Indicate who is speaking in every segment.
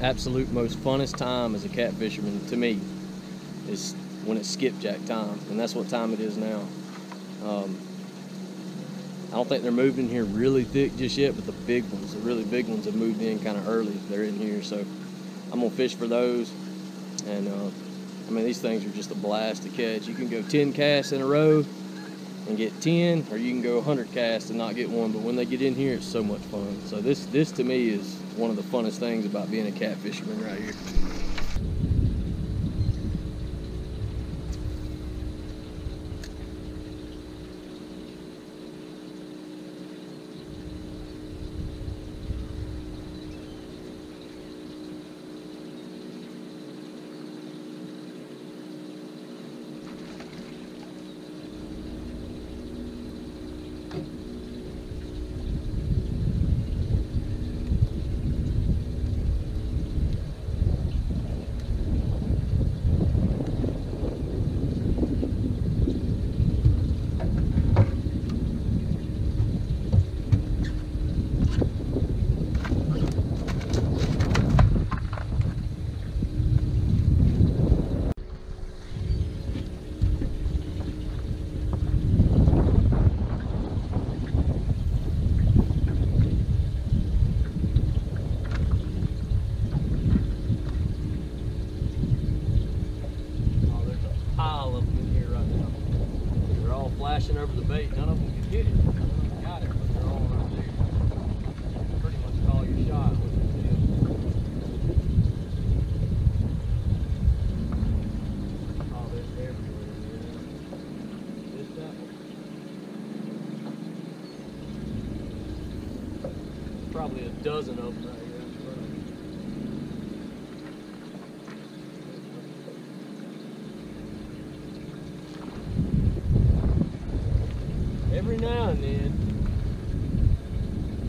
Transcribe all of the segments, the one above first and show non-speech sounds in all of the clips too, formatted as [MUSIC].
Speaker 1: absolute most funnest time as a cat fisherman to me is when it's skipjack time, and that's what time it is now. Um, I don't think they're moved in here really thick just yet, but the big ones, the really big ones, have moved in kind of early. They're in here, so I'm gonna fish for those. And uh, I mean, these things are just a blast to catch. You can go 10 casts in a row and get 10, or you can go 100 casts and not get one. But when they get in here, it's so much fun. So this, this to me is one of the funnest things about being a cat fisherman right here. Oh, there's a pile of them in here right now. They're flashing over the bait. None of them them got it, but they're all right there. Pretty much call your shot with them. Oh, they're everywhere, man. This, that one. Probably a dozen of them right here. That's right. Every now and then,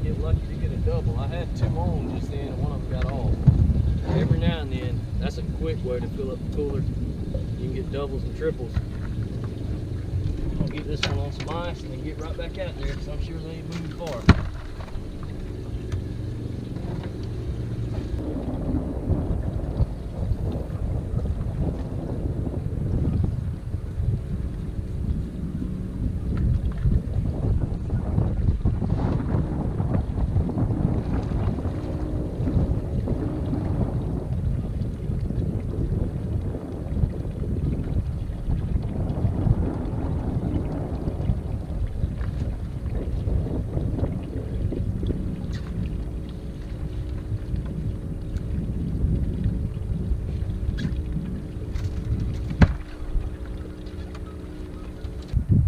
Speaker 1: you get lucky to get a double. I had two on just then, and one of them got off. Every now and then, that's a quick way to fill up the cooler. You can get doubles and triples. I'll get this one on some ice and then get right back out there, because I'm sure they ain't moving far.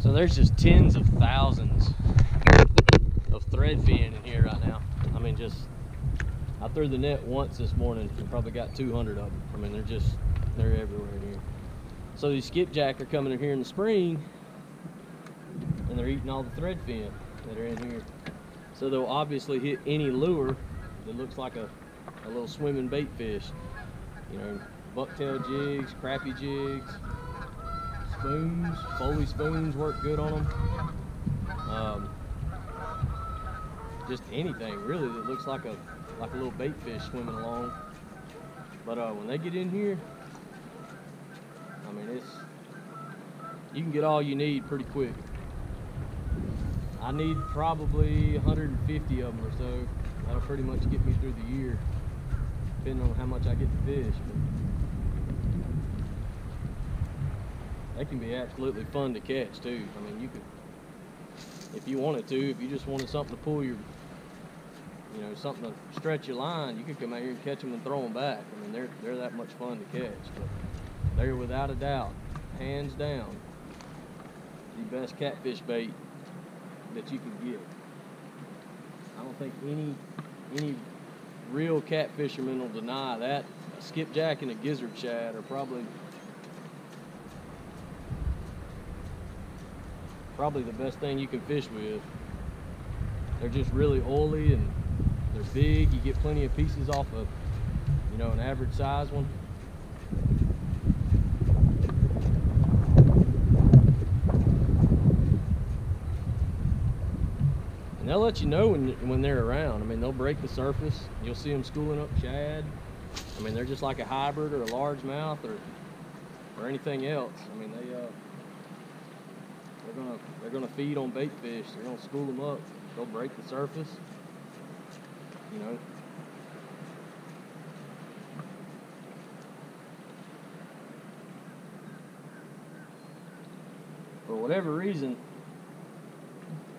Speaker 1: So there's just tens of thousands of threadfin in here right now. I mean, just I threw the net once this morning and probably got 200 of them. I mean, they're just they're everywhere in here. So these skipjack are coming in here in the spring, and they're eating all the threadfin that are in here. So they'll obviously hit any lure that looks like a, a little swimming bait fish. You know, bucktail jigs, crappie jigs, spoons, Foley spoons work good on them. Um, just anything really that looks like a like a little bait fish swimming along. But uh, when they get in here, I mean it's you can get all you need pretty quick. I need probably 150 of them or so. That'll pretty much get me through the year, depending on how much I get to fish. But they can be absolutely fun to catch too. I mean, you could, if you wanted to, if you just wanted something to pull your, you know, something to stretch your line, you could come out here and catch them and throw them back. I mean, they're they're that much fun to catch. But they're without a doubt, hands down, the best catfish bait that you can get. I don't think any any real catfisherman will deny that. A skipjack and a gizzard shad are probably probably the best thing you can fish with. They're just really oily and they're big. You get plenty of pieces off of, you know, an average size one. And they'll let you know when when they're around. I mean, they'll break the surface. You'll see them schooling up shad. I mean, they're just like a hybrid or a largemouth or or anything else. I mean, they uh, they're gonna they're gonna feed on bait fish. They're gonna school them up. They'll break the surface. You know. For whatever reason,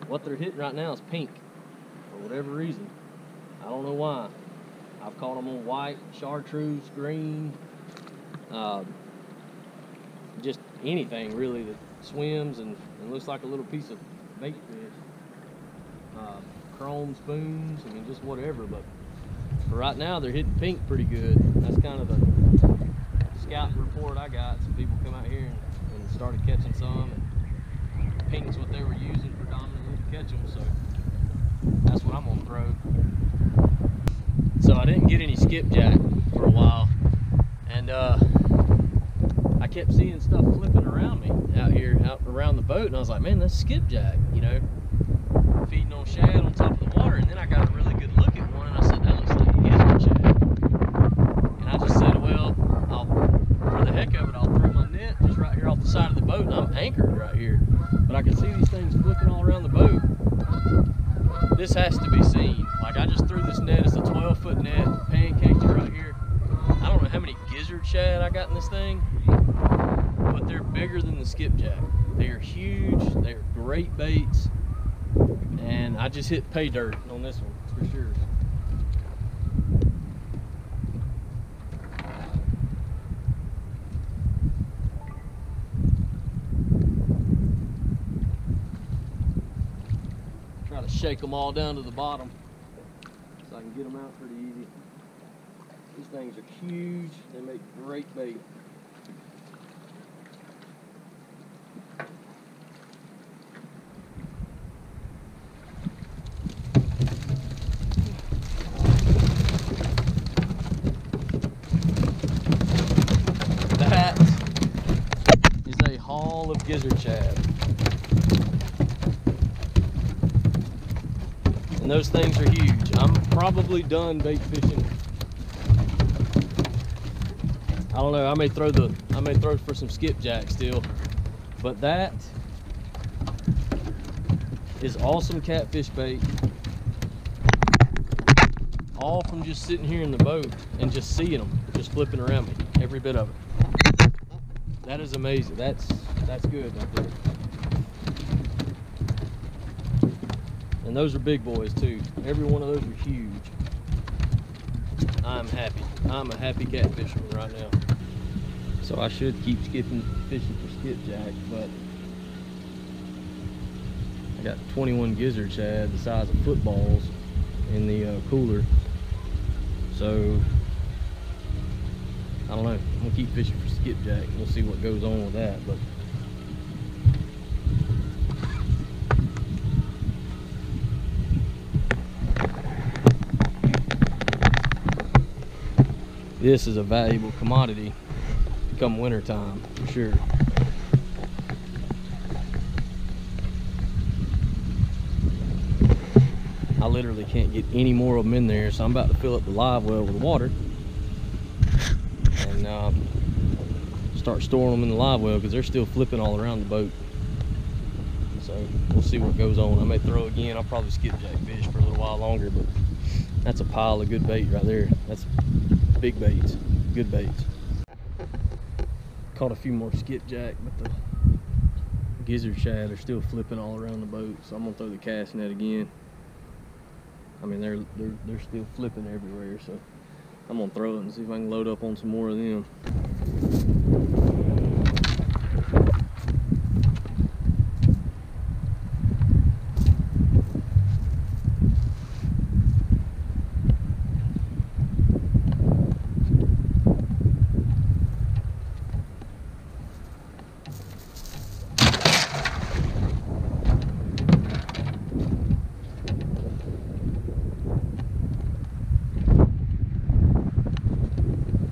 Speaker 1: what they're hitting right now is pink. For whatever reason, I don't know why. I've caught them on white, chartreuse, green, uh, just anything really that swims and, and looks like a little piece of bait fish. Uh, chrome spoons, I mean, just whatever. But for right now, they're hitting pink pretty good. That's kind of the scouting report I got. Some people come out here and, and started catching some. And pink's what they were using predominantly to catch them, so that's what I'm gonna throw. So I didn't get any skipjack for a while, and uh, I kept seeing stuff flipping around me out here, out around the boat, and I was like, man, that's skipjack, you know, feeding on shad on top of the water. And then I got a really good look at one, and I said, that looks like a shad. And I just said, well, I'll, for the heck of it, I'll throw my net just right here off the side of the boat, and I'm anchored right here. But I can see these things flipping all around the boat. This has to be seen. Like I just threw this net, it's a 12 foot net, pancaked it right here. I don't know how many gizzard shad I got in this thing, but they're bigger than the skipjack. They are huge, they are great baits, and I just hit pay dirt on this one for sure. Try to shake them all down to the bottom so I can get them out pretty easy. These things are huge. They make great bait. That is a haul of gizzard shad. And those things are huge. I'm probably done bait fishing. I don't know. I may throw the I may throw for some skipjack still, but that is awesome catfish bait. All from just sitting here in the boat and just seeing them, just flipping around me, every bit of it. That is amazing. That's that's good right there. And those are big boys too. Every one of those are huge. I'm happy. I'm a happy catfisherman right now. So I should keep skipping fishing for skipjack, but I got 21 gizzard shad the size of footballs in the uh, cooler. So I don't know. I'm gonna keep fishing for skipjack. We'll see what goes on with that, but. This is a valuable commodity come winter time for sure. I literally can't get any more of them in there, so I'm about to fill up the live well with water and uh, start storing them in the live well because they're still flipping all around the boat. So we'll see what goes on. I may throw again. I'll probably skipjack fish for a little while longer, but that's a pile of good bait right there. That's big baits, good baits. Caught a few more skipjack, but the gizzard shad are still flipping all around the boat, so I'm gonna throw the cast net again. I mean, they're they're they're still flipping everywhere, so I'm gonna throw it and see if I can load up on some more of them.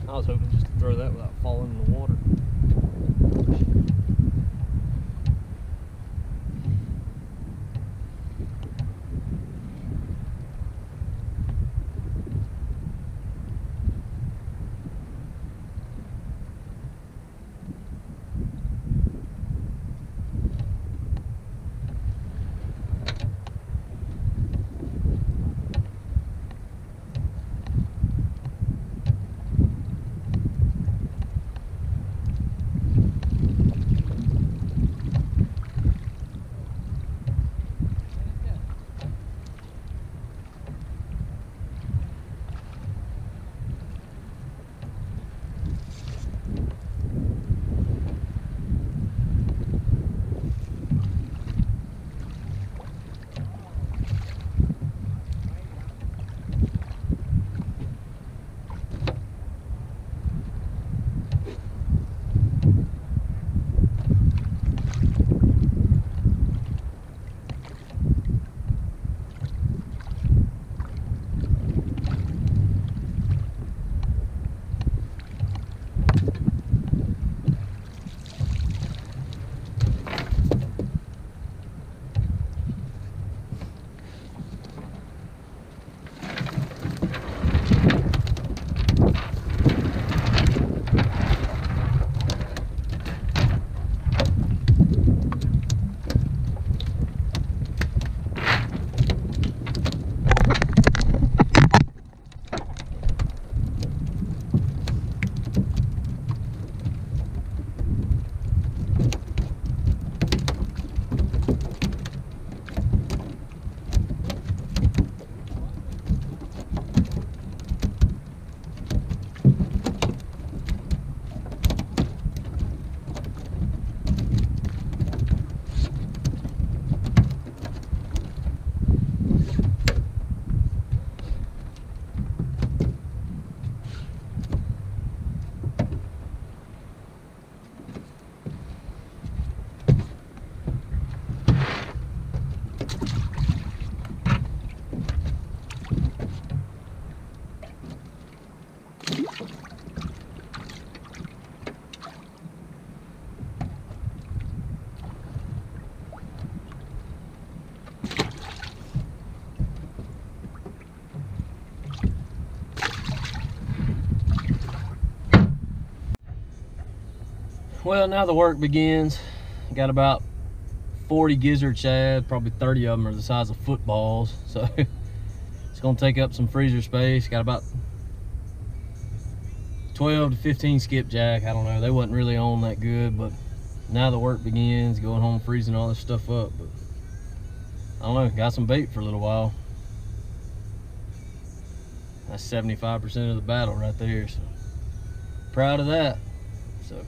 Speaker 1: I was hoping just to throw that without falling in the water. Well, now the work begins. Got about 40 gizzard shad, probably 30 of them are the size of footballs. So [LAUGHS] it's gonna take up some freezer space. Got about 12 to 15 skipjack. I don't know, they wasn't really on that good, but now the work begins, going home freezing all this stuff up. But I don't know, got some bait for a little while. That's 75% of the battle right there. So proud of that. So